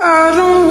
I don't